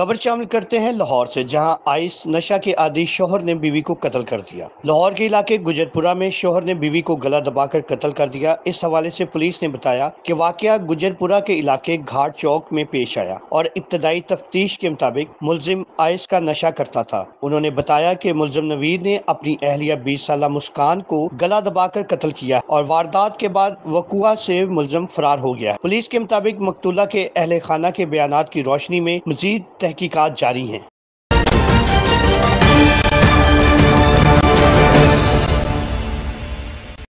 खबर शामिल करते हैं लाहौर से, जहाँ आइस नशा के आदि शोहर ने बीवी को कत्ल कर दिया। लाहौर के इलाके गुजरपुरा में शोहर ने बीवी को गला दबाकर कत्ल कर दिया। इस हवाले से पुलिस ने बताया कि वाकया गुजरपुरा के इलाके घाट चौक में पेश आया और इब्तदाई तफ्तीश के मुताबिक मुलजिम आइस का नशा करता था। उन्होंने बताया की मुलजिम नवीर ने अपनी अहलिया बीस साल मुस्कान को गला दबाकर कत्ल किया और वारदात के बाद वकुआ से मुलजिम फरार हो गया। पुलिस के मुताबिक मकतूला के अहल खाना के बयान की रोशनी में मजीद तहकीकात जारी हैं।